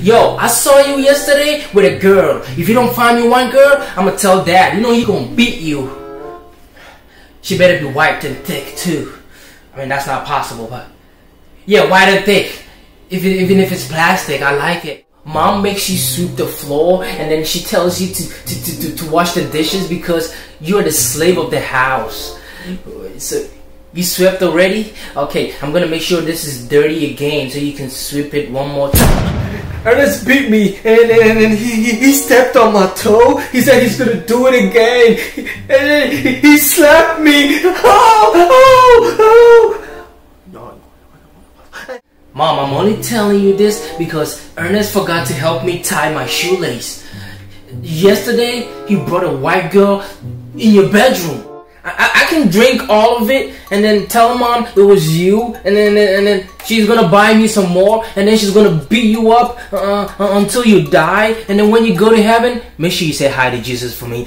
Yo, I saw you yesterday with a girl. If you don't find me one girl, I'ma tell dad. You know he gonna beat you. She better be white and thick too. I mean that's not possible, but yeah, white and thick. If it, even if it's plastic, I like it. Mom makes you sweep the floor and then she tells you to, to, to, to, to wash the dishes because you're the slave of the house. So you swept already? Okay, I'm gonna make sure this is dirty again so you can sweep it one more time. Ernest beat me and, and, and he, he stepped on my toe. He said he's gonna do it again. And then he, he slapped me. Oh, oh, oh. Mom, I'm only telling you this because Ernest forgot to help me tie my shoelace. Yesterday, he brought a white girl in your bedroom. I, I can drink all of it and then tell mom it was you and then and then she's gonna buy me some more and then she's gonna beat you up uh, uh, until you die. And then when you go to heaven make sure you say hi to Jesus for me